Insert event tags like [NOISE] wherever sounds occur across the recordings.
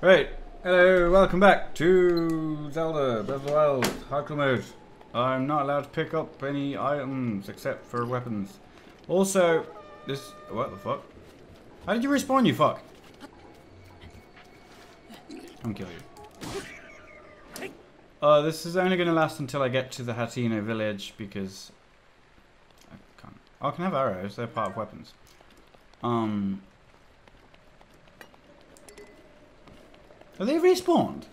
Right, hello, welcome back to Zelda Breath of the Wild Hardcore Mode. I'm not allowed to pick up any items except for weapons. Also, this... what the fuck? How did you respawn, you fuck? I'm kill you. Uh, this is only going to last until I get to the Hateno village because... I can't... Oh, I can have arrows, they're part of weapons. Um... Are they respawned?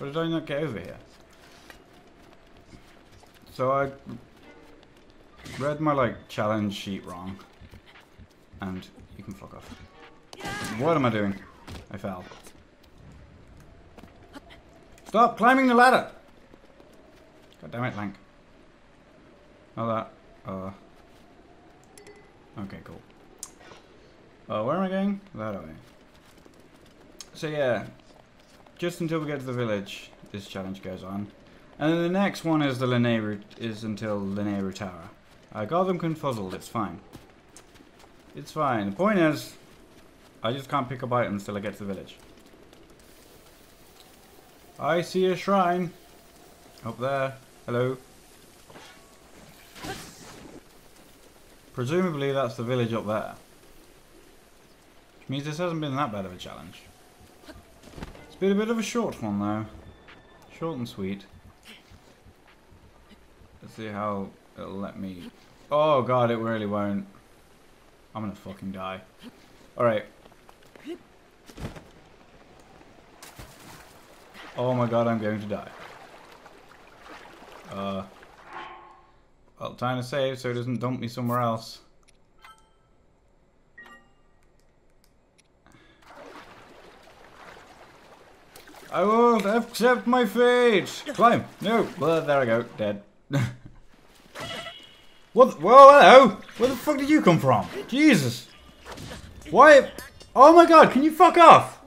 Or did I not get over here? So I read my like challenge sheet wrong. And you can fuck off. What am I doing? I fell. Stop climbing the ladder! God damn it, Lank. Oh that. Uh Okay, cool. Uh where am I going? That way. So yeah, just until we get to the village, this challenge goes on. And then the next one is the Lanayru is until Lanayru Tower. I got them confuzzled, it's fine. It's fine. The point is, I just can't pick up items till I get to the village. I see a shrine. Up there. Hello. Presumably that's the village up there. Which means this hasn't been that bad of a challenge. It's been a bit of a short one though. Short and sweet. Let's see how it'll let me... Oh god, it really won't. I'm gonna fucking die. Alright. Oh my god, I'm going to die. Uh... Well, time to save so it doesn't dump me somewhere else. I won't accept my fate. Climb. No. Well, there I go. Dead. [LAUGHS] what? Whoa, hello. Where the fuck did you come from? Jesus. Why? Oh my god, can you fuck off?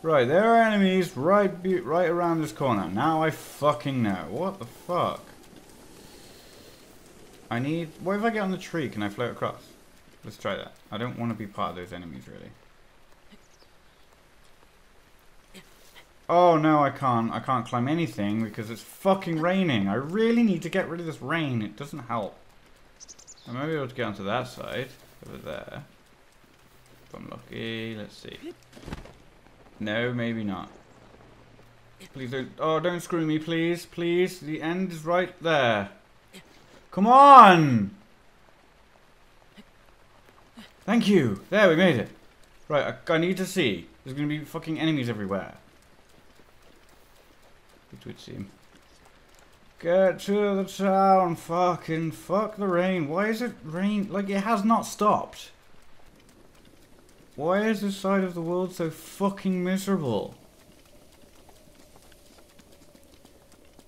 Right, there are enemies right right around this corner. Now I fucking know. What the fuck? I need... What if I get on the tree? Can I float across? Let's try that. I don't want to be part of those enemies, really. Oh no, I can't. I can't climb anything because it's fucking raining. I really need to get rid of this rain. It doesn't help. I might be able to get onto that side. Over there. If I'm lucky. Let's see. No, maybe not. Please don't... Oh, don't screw me, please. Please. The end is right there. Come on! Thank you. There, we made it. Right, I, I need to see. There's going to be fucking enemies everywhere. It would seem. Get to the town, fucking fuck the rain. Why is it rain? Like, it has not stopped. Why is this side of the world so fucking miserable?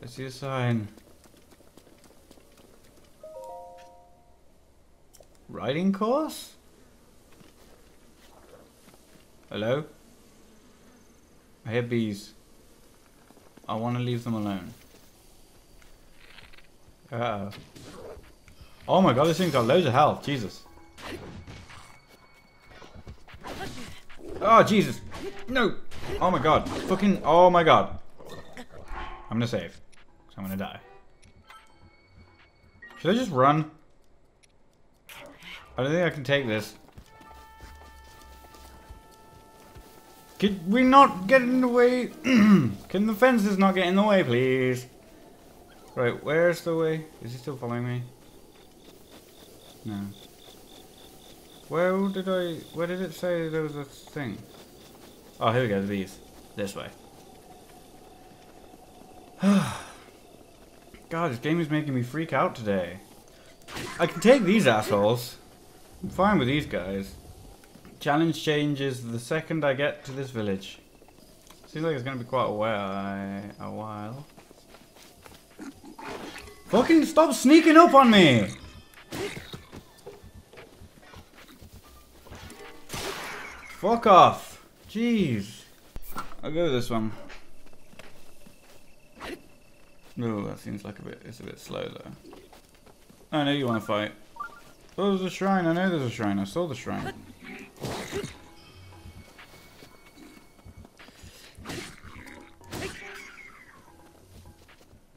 I see a sign. Riding course? Hello? I hear bees. I want to leave them alone. Uh -oh. oh my god, this thing's got loads of health. Jesus. Oh, Jesus. No. Oh my god. Fucking, oh my god. I'm gonna save. So I'm gonna die. Should I just run? I don't think I can take this. Can we not get in the way? [CLEARS THROAT] can the fences not get in the way, please? Right, where's the way? Is he still following me? No. Where did I... Where did it say there was a thing? Oh, here we go, these. This way. [SIGHS] God, this game is making me freak out today. I can take these assholes. I'm fine with these guys. Challenge changes the second I get to this village. Seems like it's gonna be quite a while. A while. Fucking stop sneaking up on me! Fuck off! Jeez. I'll go with this one. Oh, that seems like a bit, it's a bit slow though. I know you want to fight. Oh, there's a shrine. I know there's a shrine. I saw the shrine.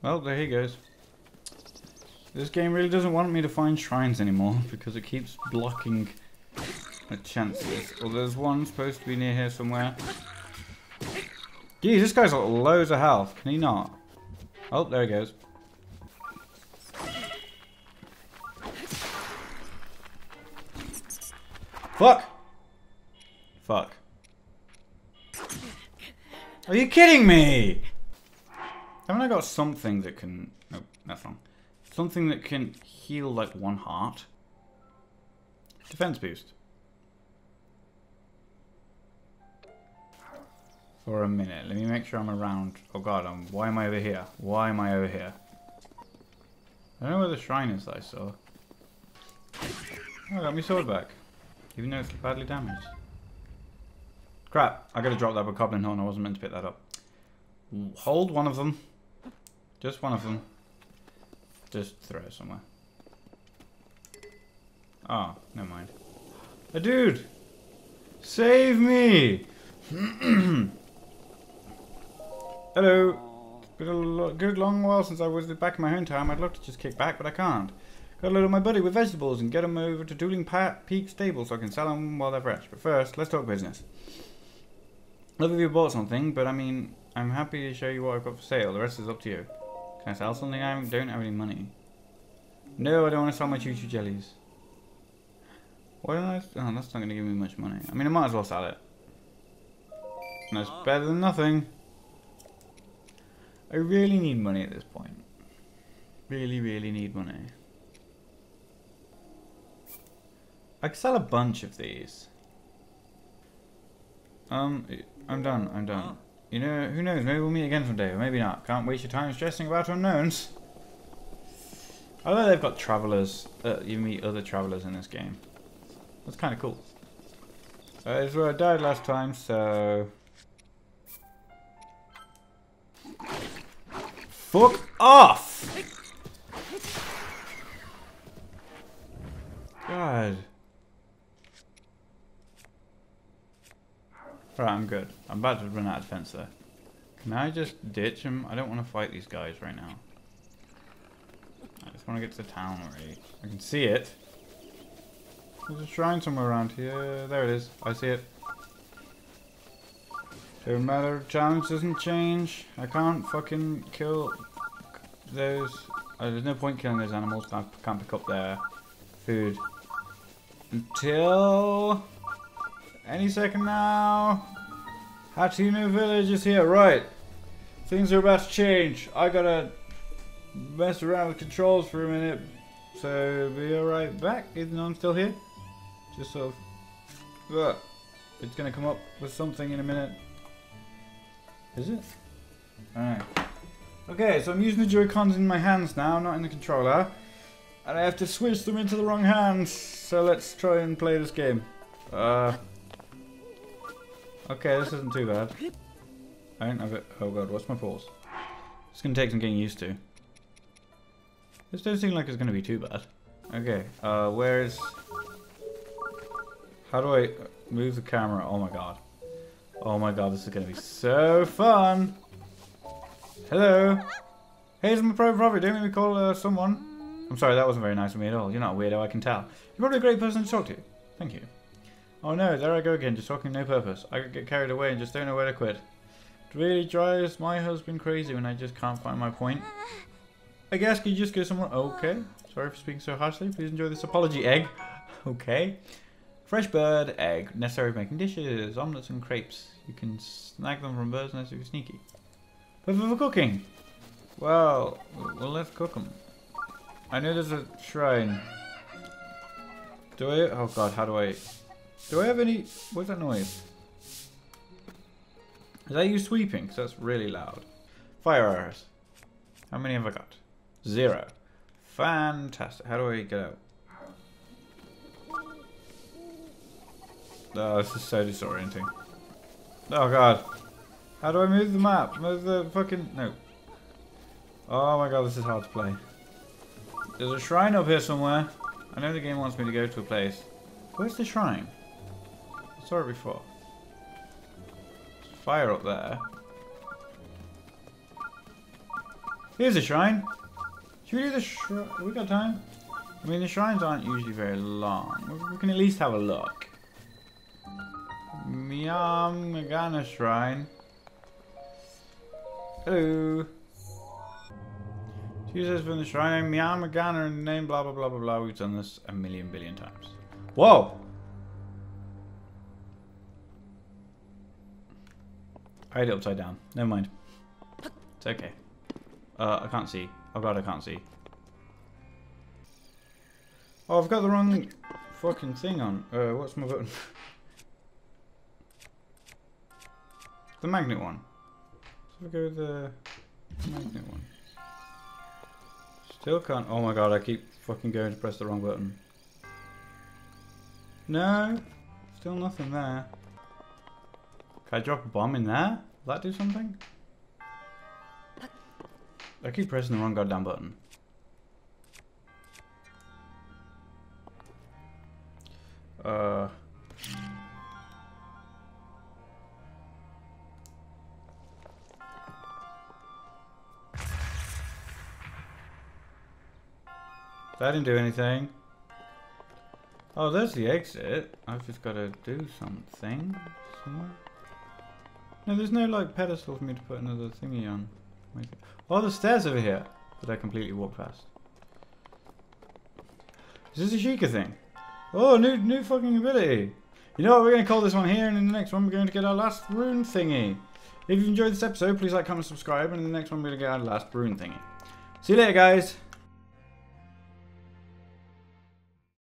Well, there he goes. This game really doesn't want me to find shrines anymore because it keeps blocking the chances. Well, there's one supposed to be near here somewhere. Geez, this guy's got loads of health. Can he not? Oh, there he goes. Fuck! Fuck. Are you kidding me? Haven't I got something that can... Nope, that's wrong. Something that can heal like one heart? Defense boost. For a minute. Let me make sure I'm around. Oh god, I'm, why am I over here? Why am I over here? I don't know where the shrine is that I saw. Oh, I got my sword back. Even though it's badly damaged. Crap, I gotta drop that bokoblin horn. I wasn't meant to pick that up. Hold one of them. Just one of them. Just throw it somewhere. Oh, never mind. A dude! Save me! [CLEARS THROAT] Hello. It's been a good long while since I was back in my hometown. I'd love to just kick back, but I can't. Got a load of my buddy with vegetables and get them over to Dueling Peak Stable so I can sell them while they're fresh. But first, let's talk business. Love if you bought something, but I mean, I'm happy to show you what I've got for sale. The rest is up to you. Can I sell something? I don't have any money. No, I don't want to sell my chuchu jellies. Why don't I? Oh, that's not going to give me much money. I mean, I might as well sell it. And That's better than nothing. I really need money at this point. Really, really need money. I could sell a bunch of these. Um, I'm done, I'm done. You know, who knows, maybe we'll meet again someday, or maybe not. Can't waste your time stressing about unknowns. Know they've got travelers, uh, you meet other travelers in this game. That's kind of cool. Uh, this is where I died last time, so... Fuck off! God. Alright, I'm good. I'm about to run out of defense there. Can I just ditch him? I don't want to fight these guys right now. I just want to get to the town already. I can see it. There's a shrine somewhere around here. There it is. I see it. Doesn't matter. Challenge doesn't change. I can't fucking kill those. Uh, there's no point killing those animals. I can't pick up their food. Until... Any second now. Hateno village is here. Right. Things are about to change. I gotta mess around with controls for a minute. So be alright back, even though I'm still here. Just sort of... It's gonna come up with something in a minute. Is it? Alright. Okay, so I'm using the Joy-Cons in my hands now, not in the controller. And I have to switch them into the wrong hands. So let's try and play this game. Uh... Okay, this isn't too bad. I don't have it. Oh god, what's my pause? It's gonna take some getting used to. This doesn't seem like it's gonna be too bad. Okay, uh, where's... How do I move the camera? Oh my god. Oh my god, this is gonna be so fun! Hello! Hey, my pro prophet. Don't make me call uh, someone. I'm sorry, that wasn't very nice of me at all. You're not a weirdo, I can tell. You're probably a great person to talk to. Thank you. Oh no, there I go again, just talking no purpose. I get carried away and just don't know where to quit. It really drives my husband crazy when I just can't find my point. I guess could you just go somewhere? Okay. Sorry for speaking so harshly. Please enjoy this apology egg. okay. Fresh bird, egg. Necessary for making dishes, omelets and crepes. You can snag them from birds unless you're sneaky. Perfect for cooking. Well, well let's cook them. I know there's a shrine. Do I? Oh god, how do I? Do I have any... What's that noise? Is that you sweeping? Because that's really loud. Fire arrows. How many have I got? Zero. Fantastic. How do I get out? Oh, this is so disorienting. Oh god. How do I move the map? Move the fucking... No. Oh my god, this is hard to play. There's a shrine up here somewhere. I know the game wants me to go to a place. Where's the shrine? Saw it before. Fire up there. Here's a shrine. Should we do the shrine? We got time? I mean, the shrines aren't usually very long. We, can at least have a look. Myahm Agana Shrine. Hello. Jesus from the shrine, Myahm Agana name blah blah blah blah blah. We've done this a million billion times. Whoa! I had it upside down. Never mind. It's okay. Uh, I can't see. Oh god, I can't see. Oh, I've got the wrong fucking thing on. Uh, what's my button? [LAUGHS] the magnet one. So we go with the magnet one. Still can't. Oh my god, I keep fucking going to press the wrong button. No, still nothing there. Can I drop a bomb in there? Will that do something? I keep pressing the wrong goddamn button. Uh. That didn't do anything. Oh, there's the exit. I've just got to do something somewhere. No, there's no like pedestal for me to put another thingy on. Oh, the stairs over here that I completely walk past. This is this a Sheikah thing? Oh, new new fucking ability. You know what, we're going to call this one here, and in the next one we're going to get our last rune thingy. If you enjoyed this episode, please like, comment, subscribe, and in the next one we're going to get our last rune thingy. See you later, guys.